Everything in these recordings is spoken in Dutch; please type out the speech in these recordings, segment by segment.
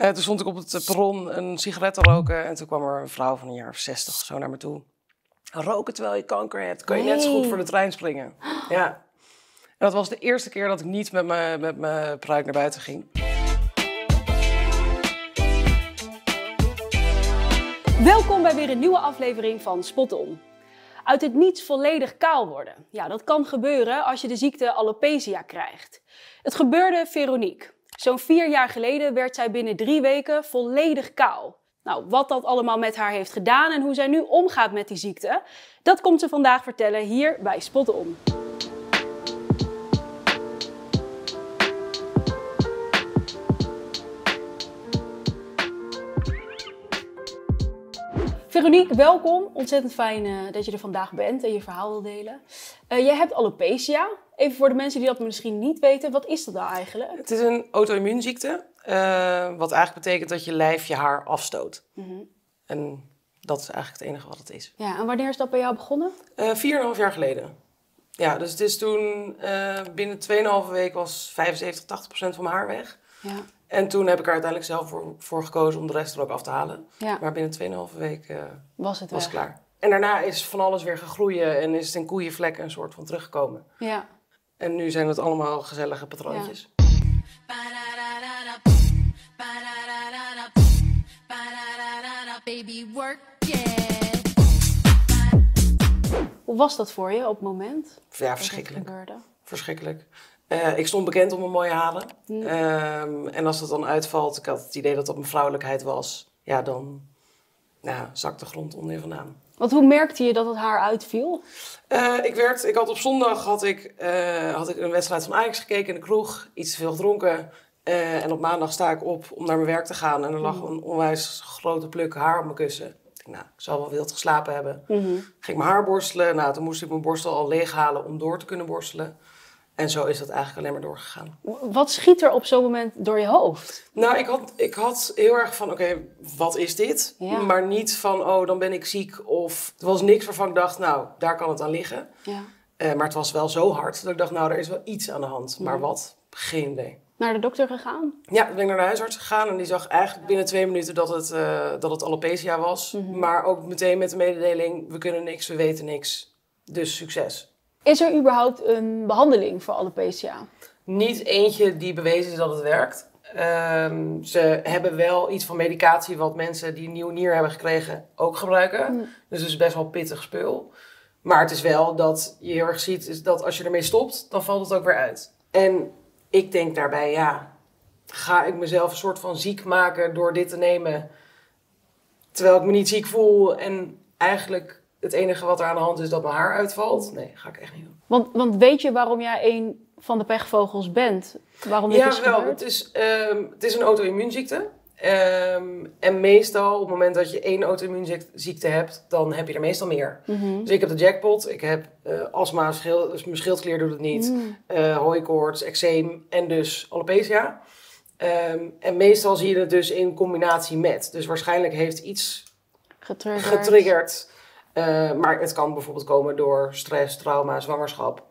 Eh, toen stond ik op het perron een sigaret te roken. En toen kwam er een vrouw van een jaar of 60 of zo naar me toe. Roken terwijl je kanker hebt, kan je net zo goed voor de trein springen. Ja. En dat was de eerste keer dat ik niet met mijn met mijn pruik naar buiten ging. Welkom bij weer een nieuwe aflevering van Spot On. Uit het niets volledig kaal worden. Ja, dat kan gebeuren als je de ziekte alopecia krijgt. Het gebeurde Veronique. Zo'n vier jaar geleden werd zij binnen drie weken volledig kaal. Nou, wat dat allemaal met haar heeft gedaan en hoe zij nu omgaat met die ziekte, dat komt ze vandaag vertellen hier bij Spot On. Veronique, welkom. Ontzettend fijn eh, dat je er vandaag bent en je verhaal wil delen. Eh, jij hebt alopecia. Even voor de mensen die dat misschien niet weten, wat is dat nou eigenlijk? Het is een auto-immuunziekte. eh, wat eigenlijk betekent dat je lijf je haar afstoot. En dat is eigenlijk het enige wat het is. Ja, en wanneer is dat bij jou begonnen? Eh 4,5 jaar geleden. Ja, dus het is toen binnen 2,5 week was 75, 80 procent van mijn haar weg. Ja. En toen heb ik er uiteindelijk zelf voor, voor gekozen om de rest er ook af te halen. Ja, Maar binnen 2,5 week eh, was het was weg. klaar. En daarna is van alles weer gegroeid en is het in koeienvlekken een soort van teruggekomen. Ja. En nu zijn het allemaal gezellige patroontjes. Hoe was dat voor je op het moment Ja, verschrikkelijk. Verschrikkelijk. Eh, ik stond bekend om mijn mooie halen. Mm. Ehm, en als dat dan uitvalt, ik had het idee dat dat mijn vrouwelijkheid was. Ja, dan nou, zakt de grond onder je vandaan. Want hoe merkte je dat het haar uitviel? Eh, ik, werd, ik had op zondag had ik, eh, had ik een wedstrijd van Ajax gekeken in de kroeg. Iets te veel gedronken. En op maandag sta ik op om naar mijn werk te gaan. En er lag een onwijs grote pluk haar op mijn kussen. Ik dacht, nou, ik zal wel wild geslapen hebben. Ging ik mijn haar borstelen. Nou, toen moest ik mijn borstel al leeghalen om door te kunnen borstelen. En zo is dat eigenlijk alleen maar doorgegaan. Wat schiet er op zo'n moment door je hoofd? Nou, ik had, ik had heel erg van, oké, wat is dit? Ja. Maar niet van, oh, dan ben ik ziek. Of er was niks waarvan ik dacht, nou, daar kan het aan liggen. Ja. Eh, maar het was wel zo hard dat ik dacht, nou, er is wel iets aan de hand. Maar wat? Geen idee. Naar de dokter gegaan? Ja, ben ik naar de huisarts gegaan en die zag eigenlijk binnen twee minuten dat het, eh, dat het alopecia was. Maar ook meteen met de mededeling, we kunnen niks, we weten niks. Dus succes. Is er überhaupt een behandeling voor alopecia? Niet eentje die bewezen is dat het werkt. Ehm, ze hebben wel iets van medicatie wat mensen die een nieuwe nier hebben gekregen ook gebruiken. Dus het is best wel pittig spul. Maar het is wel dat je heel erg ziet is dat als je ermee stopt, dan valt het ook weer uit. En ik denk daarbij, ja, ga ik mezelf een soort van ziek maken door dit te nemen. Terwijl ik me niet ziek voel en eigenlijk het enige wat er aan de hand is dat mijn haar uitvalt. Nee, ga ik echt niet doen. Want, want weet je waarom jij een van de pechvogels bent? Waarom dit is Ja, wel. gebeurd? Het is, ehm, het is een auto-immuunziekte. Ehm, en meestal, op het moment dat je één auto-immuunziekte hebt, dan heb je er meestal meer. Mhm. Dus ik heb de jackpot, ik heb eh, astma, dus mijn schildklier doet het niet, Mm. eh hooikoorts, eczeem en dus alopecia. Ehm, en meestal zie je het dus in combinatie met. Dus waarschijnlijk heeft iets Getriggerd. getriggerd. Eh, maar het kan bijvoorbeeld komen door stress, trauma, zwangerschap.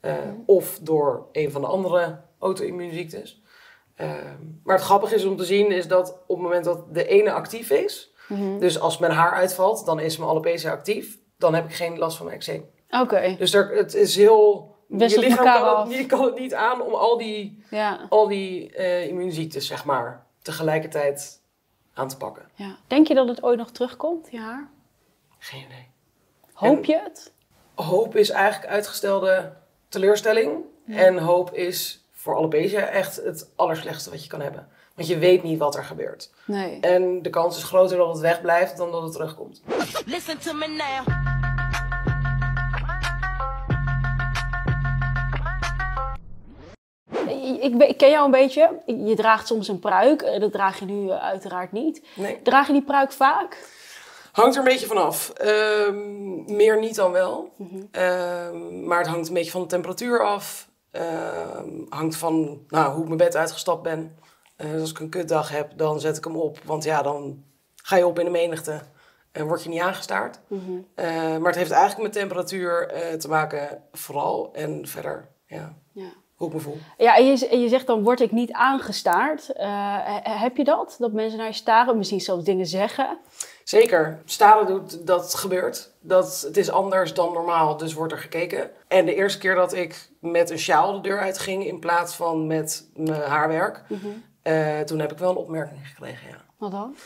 eh, Of door een van de andere auto-immuunziektes. Eh, maar het grappige is om te zien is dat op het moment dat de ene actief is... Mhm. Dus als mijn haar uitvalt, dan is mijn alopecia actief. Dan heb ik geen last van mijn eczeem. Oké, Dus er, het is heel... Wisselt je lichaam kan af. het, niet, kan het niet aan om al die, ja. al die eh, immuunziektes, zeg maar, tegelijkertijd aan te pakken. ja. Denk je dat het ooit nog terugkomt, je haar? Geen idee. Hoop En- je het? hoop is eigenlijk uitgestelde teleurstelling. En hoop is voor alopecia echt het allerslechtste wat je kan hebben. Want je weet niet wat er gebeurt. Nee. En de kans is groter dat het wegblijft dan dat het terugkomt. Listen to me now. Ik, ik ken jou een beetje. Je draagt soms een pruik. Eh, Dat draag je nu eh, uiteraard niet. Nee. Draag je die pruik vaak? Hangt er een beetje vanaf. Ehm meer niet dan wel. Ehm, maar het hangt een beetje van de temperatuur af. Ehm, hangt van nou, hoe ik mijn bed uitgestapt ben. Eh, dus als ik een kutdag heb, dan zet ik hem op. Want ja, dan ga je op in de menigte en word je niet aangestaard. Eh, maar het heeft eigenlijk met temperatuur eh, te maken vooral. En verder, ja, Ja. hoe ik me voel. Ja, en je, en je zegt dan word ik niet aangestaard. He- heb je dat? Dat mensen naar je staren, misschien zelfs dingen zeggen? Zeker. Staren doet, dat gebeurt. Dat, het is anders dan normaal, dus wordt er gekeken. En de eerste keer dat ik met een sjaal de deur uitging in plaats van met mijn haarwerk, eh, toen heb ik wel een opmerking gekregen, ja. Wat dan?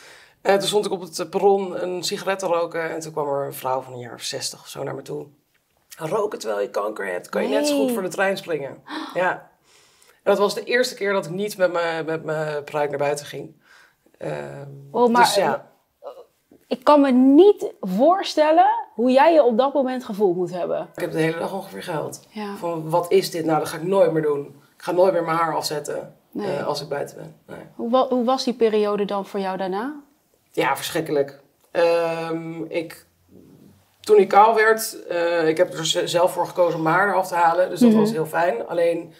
Eh, toen stond ik op het perron een sigaret te roken en toen kwam er een vrouw van een jaar of 60 of zo naar me toe. Roken terwijl je kanker hebt, kan je net zo goed voor de trein springen. Ja. En dat was de eerste keer dat ik niet met mijn met mijn pruik naar buiten ging. Ehm, Oh, maar- dus ja, Ik kan me niet voorstellen hoe jij je op dat moment gevoeld moet hebben. ik heb de hele dag ongeveer gehuild. Ja. Van wat is dit nou, dat ga ik nooit meer doen. Ik ga nooit meer mijn haar afzetten Nee. eh, als ik buiten ben. Nee. Hoe, wa- hoe was die periode dan voor jou daarna? Ja, verschrikkelijk. Ehm, ik, toen ik kaal werd, eh, ik heb er zelf voor gekozen om mijn haar eraf te halen. Dus dat Mhm. was heel fijn. Alleen,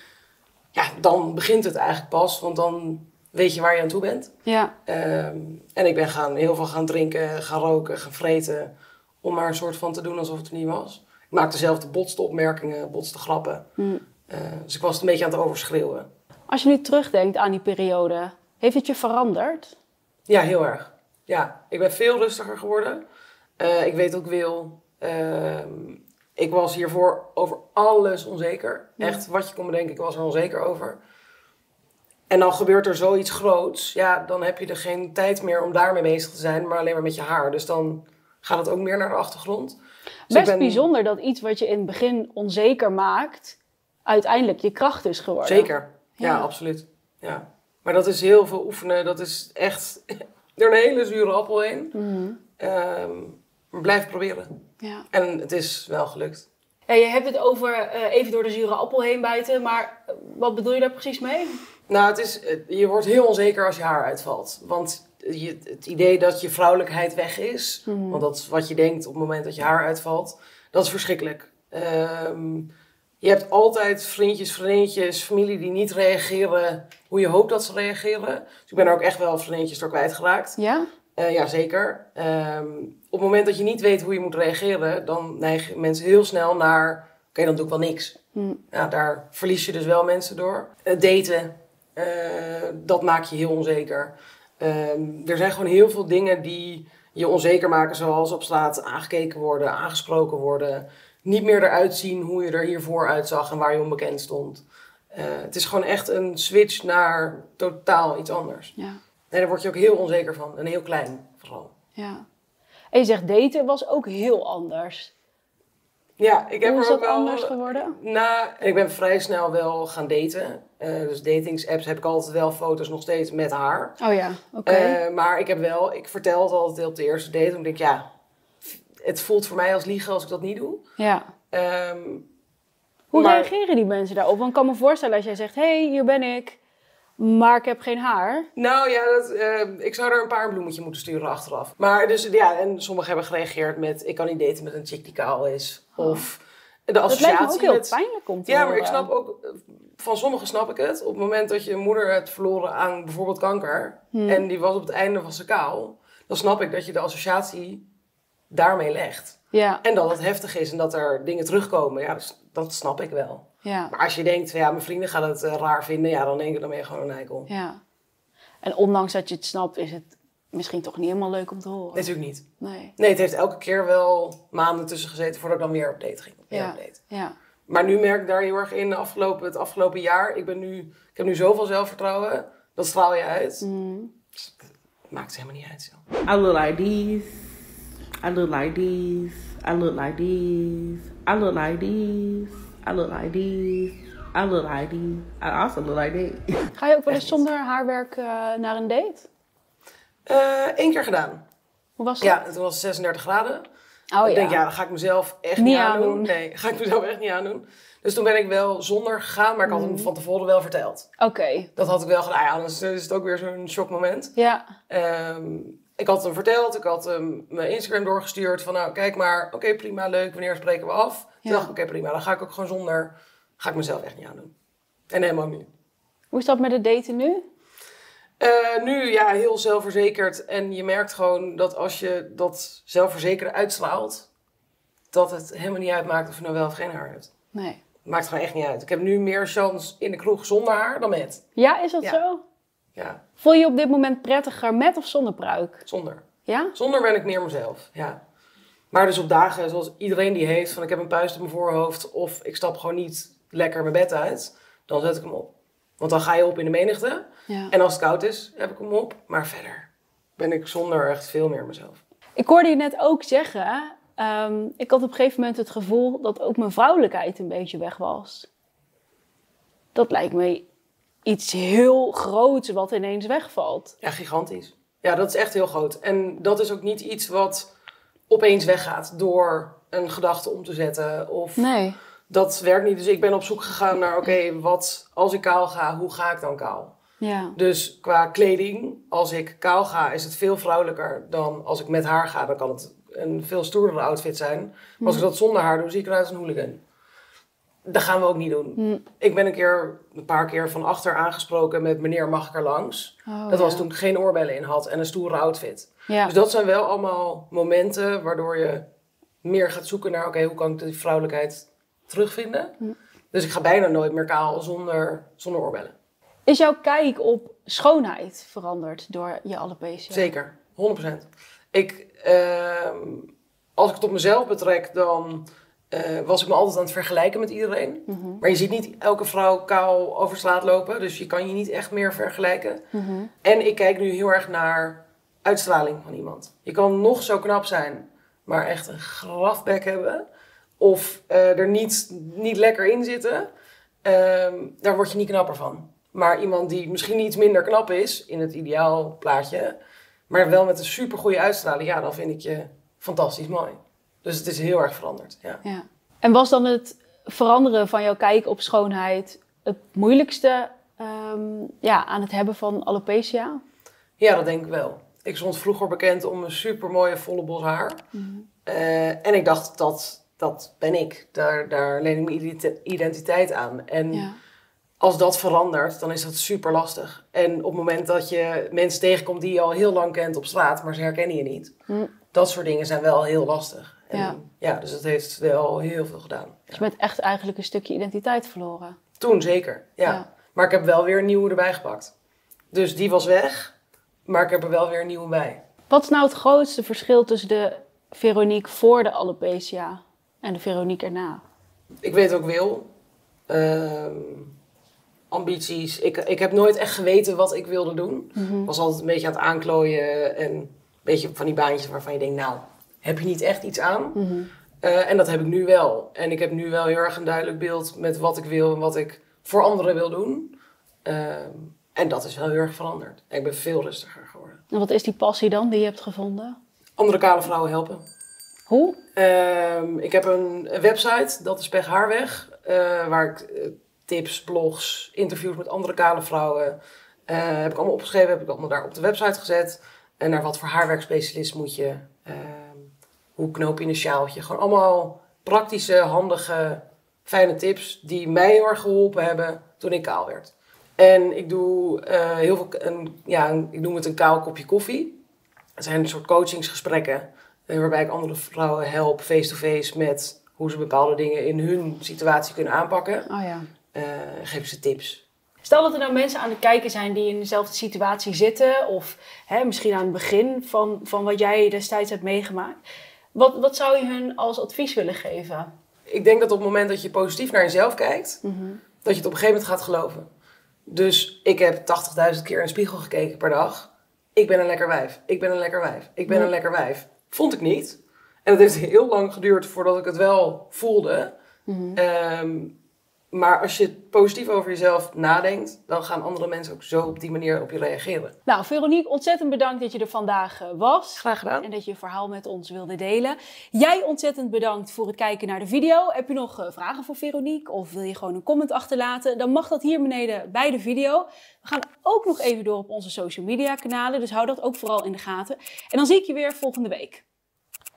ja, dan begint het eigenlijk pas. Want dan weet je waar je aan toe bent. Ja, Ehm, en ik ben gaan, heel veel gaan drinken, gaan roken, gaan vreten. Om maar een soort van te doen alsof het er niet was. Ik maakte zelf de botste opmerkingen, botste grappen. Mm. Eh, dus ik was het een beetje aan het overschreeuwen. als je nu terugdenkt aan die periode, heeft het je veranderd? Ja, heel erg. Ja, ik ben veel rustiger geworden. Eh, ik weet ook veel. Ehm, ik was hiervoor over alles onzeker. Echt, wat je kon bedenken, ik was er onzeker over. En dan gebeurt er zoiets groots. Ja, dan heb je er geen tijd meer om daarmee bezig te zijn, maar alleen maar met je haar. Dus dan gaat het ook meer naar de achtergrond. Dus ik Best ben- bijzonder dat iets wat je in het begin onzeker maakt, uiteindelijk je kracht is geworden. Zeker. Ja, Ja. absoluut. Ja. Maar dat is heel veel oefenen. Dat is echt door een hele zure appel heen. Mhm. Ehm, blijf proberen. Ja. En het is wel gelukt. Ja, je hebt het over eh, even door de zure appel heen bijten, maar eh, wat bedoel je daar precies mee? Nou, het is, je wordt heel onzeker als je haar uitvalt. Want je, het idee dat je vrouwelijkheid weg is, want dat is wat je denkt op het moment dat je haar uitvalt, dat is verschrikkelijk. Ehm, je hebt altijd vriendjes, vriendinnetjes, familie die niet reageren hoe je hoopt dat ze reageren. Dus ik ben er ook echt wel vriendinnetjes door kwijtgeraakt. Ja? Eh ja, zeker. Ehm, op het moment dat je niet weet hoe je moet reageren, dan neigen mensen heel snel naar, oké, dan doe ik wel niks. Hm. Ja, daar verlies je dus wel mensen door. Het daten, eh, dat maakt je heel onzeker. Ehm, er zijn gewoon heel veel dingen die je onzeker maken, zoals op straat aangekeken worden, aangesproken worden. Niet meer eruit zien hoe je er hiervoor uitzag en waar je onbekend stond. Eh, het is gewoon echt een switch naar totaal iets anders. Ja. En daar word je ook heel onzeker van. En heel klein vooral. ja. En je zegt daten was ook heel anders. Ja, ik heb Hoe is er ook dat wel... anders geworden? Nou, ik ben vrij snel wel gaan daten. Eh, dus datingsapps heb ik altijd wel foto's nog steeds met haar. Oh ja, oké. Eh, maar ik heb wel, ik vertel het altijd op de eerste date. En ik denk, ja, het voelt voor mij als liegen als ik dat niet doe. ja. Ehm, Hoe maar- reageren die mensen daarop? Want ik kan me voorstellen als jij zegt, hé, hey, hier ben ik, maar ik heb geen haar. nou ja, dat, eh, ik zou er een paar bloemetje moeten sturen achteraf. Maar dus ja, en sommigen hebben gereageerd met, ik kan niet daten met een chick die kaal is. Of de Oh. Dat lijkt associatie me ook heel met... pijnlijk om te Ja, maar ik snap ook, van sommigen snap ik het. Op het moment dat je een moeder hebt verloren aan bijvoorbeeld kanker. Hmm. En die was op het einde van zijn kaal. Dan snap ik dat je de associatie daarmee legt. Ja, En dat het heftig is en dat er dingen terugkomen. Ja, dus dat snap ik wel. ja, Maar als je denkt, ja, mijn vrienden gaan het eh, raar vinden. Ja, dan denk ik, dan ben je gewoon een eikel. ja. En ondanks dat je het snapt, is het misschien toch niet helemaal leuk om te horen. Natuurlijk niet. Nee. Nee, het heeft elke keer wel maanden tussen gezeten voordat ik dan weer op date ging. Weer Ja, op date. ja. Maar nu merk ik daar heel erg in de afgelopen, het afgelopen jaar. Ik, ben nu, ik heb nu zoveel zelfvertrouwen. Dat straal je uit. Mm. Het maakt helemaal niet uit. Joh. I look like these. I look like these. I look like these. I look like these. I look like these. I look like these. I also look like this. Ga je ook wel eens zonder haarwerk eh, naar een date? Eén keer gedaan. Hoe was dat? Ja, het was 36 graden. Oh ik denk, ja. ja, dat ga ik mezelf echt Niet niet, aandoen. aandoen. Nee, ga ik mezelf echt niet aandoen. Dus toen ben ik wel zonder gegaan, maar ik had Mm. hem van tevoren wel verteld. Oké. Dat had ik wel gedaan. Ja, anders is het ook weer zo'n shockmoment. Ja. Ehm, ik had hem verteld, ik had hem mijn Instagram doorgestuurd van nou, kijk maar, oké, prima, leuk, wanneer spreken we af? Toen Ja. dacht ik, oké, prima, dan ga ik ook gewoon zonder, ga ik mezelf echt niet aandoen. En helemaal niet. Hoe is dat met het daten nu? Eh, nu, ja, heel zelfverzekerd. En je merkt gewoon dat als je dat zelfverzekerd uitstraalt, dat het helemaal niet uitmaakt of je nou wel of geen haar hebt. Nee. Maakt gewoon echt niet uit. Ik heb nu meer chance in de kroeg zonder haar dan met. Ja, is dat Ja. zo? Ja, Voel je je op dit moment prettiger met of zonder pruik? zonder. Ja? Zonder ben ik meer mezelf, ja. Maar dus op dagen zoals iedereen die heeft, van ik heb een puist op mijn voorhoofd of ik stap gewoon niet lekker mijn bed uit, dan zet ik hem op. Want dan ga je op in de menigte. ja. En als het koud is, heb ik hem op. Maar verder ben ik zonder echt veel meer mezelf. Ik hoorde je net ook zeggen, ehm, ik had op een gegeven moment het gevoel dat ook mijn vrouwelijkheid een beetje weg was. Dat lijkt me iets heel groots wat ineens wegvalt. Ja, gigantisch. Ja, dat is echt heel groot. En dat is ook niet iets wat opeens weggaat door een gedachte om te zetten. Of Nee. Dat werkt niet. Dus ik ben op zoek gegaan naar, oké, wat als ik kaal ga, hoe ga ik dan kaal? Ja. Dus qua kleding, als ik kaal ga, is het veel vrouwelijker dan als ik met haar ga. Dan kan het een veel stoerdere outfit zijn. Maar als ik dat zonder haar doe, zie ik eruit als een hooligan. Dat gaan we ook niet doen. Ik ben een keer, een paar keer van achter aangesproken met meneer mag ik er langs. Oh, dat was toen ik geen oorbellen in had en een stoere outfit. Ja. Dus dat zijn wel allemaal momenten waardoor je meer gaat zoeken naar... oké, hoe kan ik die vrouwelijkheid terugvinden? Dus ik ga bijna nooit meer kaal zonder, zonder oorbellen. Is jouw kijk op schoonheid veranderd door je alopecia? Zeker, 100%. Ik, ehm, als ik het op mezelf betrek, dan eh, was ik me altijd aan het vergelijken met iedereen. Mhm. Maar je ziet niet elke vrouw kaal over straat lopen, dus je kan je niet echt meer vergelijken. Mhm. En ik kijk nu heel erg naar uitstraling van iemand. Je kan nog zo knap zijn, maar echt een grafbek hebben. Of eh, er niet, niet lekker in zitten. Ehm, daar word je niet knapper van. Maar iemand die misschien iets minder knap is, in het ideaal plaatje, maar wel met een super goede uitstraling, ja, dan vind ik je fantastisch mooi. Dus het is heel erg veranderd. Ja. Ja. En was dan het veranderen van jouw kijk op schoonheid het moeilijkste ehm, ja, aan het hebben van alopecia? ja, dat denk ik wel. Ik stond vroeger bekend om een super mooie volle bos haar. Eh, en ik dacht, dat, dat ben ik. Daar, daar leen ik mijn identi- identiteit aan. En Ja. als dat verandert, dan is dat super lastig. En op het moment dat je mensen tegenkomt die je al heel lang kent op straat, maar ze herkennen je niet. Hm. Dat soort dingen zijn wel heel lastig. En, Ja. ja. dus dat heeft wel heel veel gedaan. Dus je bent echt eigenlijk een stukje identiteit verloren. Toen zeker, ja. Ja. Maar ik heb wel weer een nieuwe erbij gepakt. Dus die was weg, maar ik heb er wel weer een nieuwe bij. Wat is nou het grootste verschil tussen de Veronique voor de alopecia en de Veronique erna? Ik weet wat ik wil. Ehm, ambities. Ik, ik heb nooit echt geweten wat ik wilde doen. Mhm. Was altijd een beetje aan het aanklooien. En een beetje van die baantjes waarvan je denkt, nou, heb je niet echt iets aan? Mhm. Eh, en dat heb ik nu wel. En ik heb nu wel heel erg een duidelijk beeld met wat ik wil en wat ik voor anderen wil doen. Ehm, en dat is wel heel erg veranderd. Ik ben veel rustiger geworden. En wat is die passie dan die je hebt gevonden? Andere kale vrouwen helpen. Hoe? Ehm, ik heb een website, dat is Pech Haarweg, eh, waar ik eh, tips, blogs, interviews met andere kale vrouwen eh, heb ik allemaal opgeschreven, heb ik allemaal daar op de website gezet. En naar wat voor haarwerkspecialist moet je, ehm, hoe knoop je een sjaaltje. Gewoon allemaal praktische, handige, fijne tips die mij heel erg geholpen hebben toen ik kaal werd. En ik doe heel veel, een, ja, ik noem het een kaal kopje koffie. Het zijn een soort coachingsgesprekken waarbij ik andere vrouwen help face-to-face met hoe ze bepaalde dingen in hun situatie kunnen aanpakken. Oh ja. Eh, geef ze tips. Stel dat er nou mensen aan het kijken zijn die in dezelfde situatie zitten, of hè, misschien aan het begin van, van wat jij destijds hebt meegemaakt. Wat, wat zou je hun als advies willen geven? Ik denk dat op het moment dat je positief naar jezelf kijkt, dat je het op een gegeven moment gaat geloven. Dus ik heb 80.000 keer in de spiegel gekeken per dag. Ik ben een lekker wijf. Ik ben een lekker wijf. Ik ben een lekker wijf. Vond ik niet. En het heeft heel lang geduurd voordat ik het wel voelde. Ehm, maar als je positief over jezelf nadenkt, dan gaan andere mensen ook zo op die manier op je reageren. Nou, Veronique, ontzettend bedankt dat je er vandaag eh, was. Graag gedaan. En dat je je verhaal met ons wilde delen. Jij ontzettend bedankt voor het kijken naar de video. Heb je nog eh, vragen voor Veronique of wil je gewoon een comment achterlaten? Dan mag dat hier beneden bij de video. We gaan ook nog even door op onze social media kanalen, dus hou dat ook vooral in de gaten. En dan zie ik je weer volgende week.